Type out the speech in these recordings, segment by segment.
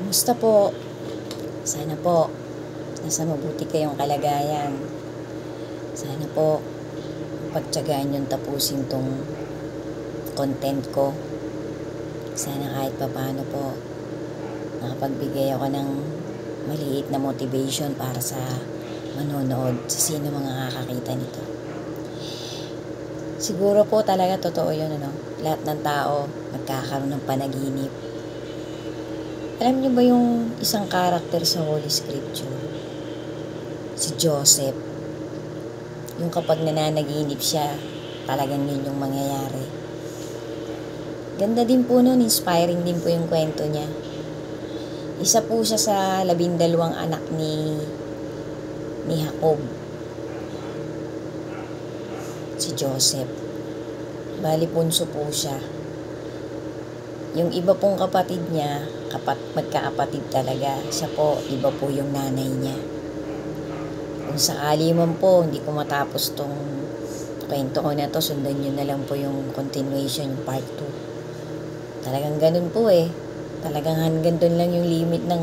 Kumusta po? Sana po, nasa mabuti kayong kalagayan. Sana po, pagtsagaan yung tapusin tong content ko. Sana kahit papano po, nakapagbigay ako ng maliit na motivation para sa manonood sa sino mga kakakita nito. Siguro po talaga totoo yun, ano? Lahat ng tao magkakaroon ng panaginip. Alam niyo ba yung isang karakter sa Holy Scripture? Si Joseph. Yung kapag nananaginip siya, talagang yun yung mangyayari. Ganda din po nun, inspiring din po yung kwento niya. Isa po siya sa labindalawang anak ni ni Jacob. Si Joseph. Bali punso po siya. Yung iba pong kapatid niya, kapat, magkakapatid talaga. Siya po, iba po yung nanay niya. Kung sakali man po, hindi ko matapos tong kwento ko na to, sundan nyo na lang po yung continuation, yung part 2. Talagang ganun po eh. Talagang hanggang doon lang yung limit ng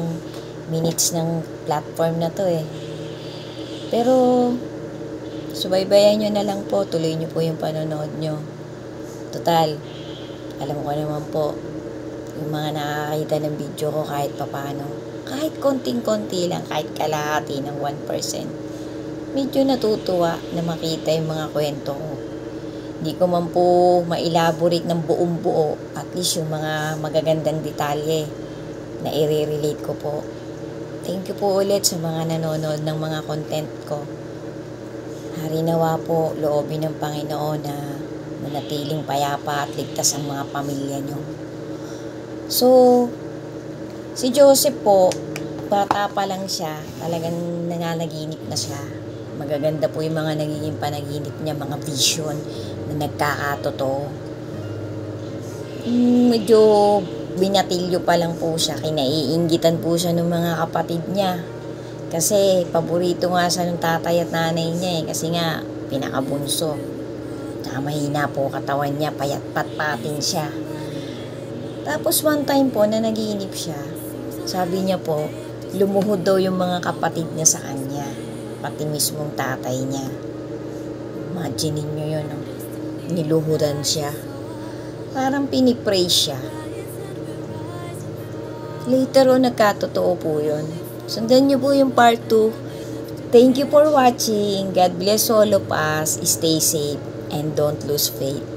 minutes ng platform na to eh. Pero, subaybayan nyo na lang po, tuloy nyo po yung panonood nyo. Total, alam ko naman po, yung mga nakakita ng video ko kahit papano, kahit konting-konti lang, kahit kalahati ng 1%, medyo natutuwa na makita yung mga kwento ko. Hindi ko man po ma-elaborate ng buong buo, at least yung mga magagandang detalye na i-relate ko po. Thank you po ulit sa mga nanonood ng mga content ko. Harinawa po loobin ng Panginoon na manatiling payapa at ligtas ang mga pamilya nyo. So, si Joseph po, bata pa lang siya, talagang nananaginip na siya. Magaganda po yung mga nagiging panaginip niya, mga vision na nagkakatotoo. Mm, medyo binatilyo pa lang po siya, kinaiingitan po siya ng mga kapatid niya. Kasi paborito nga sa ng tatay at nanay niya eh, kasi nga pinakabunso. Saka mahina po katawan niya, payat pat-patin siya. Tapos one time po na nagiinip siya, sabi niya po, lumuhod daw yung mga kapatid niya sa kanya, pati mismong tatay niya. Imagine niyo yun, no? niluhudan siya. Parang pinipray siya. Later on, nagkatotoo po yun. Sundan niyo po yung part 2. Thank you for watching. God bless all of us. Stay safe and don't lose faith.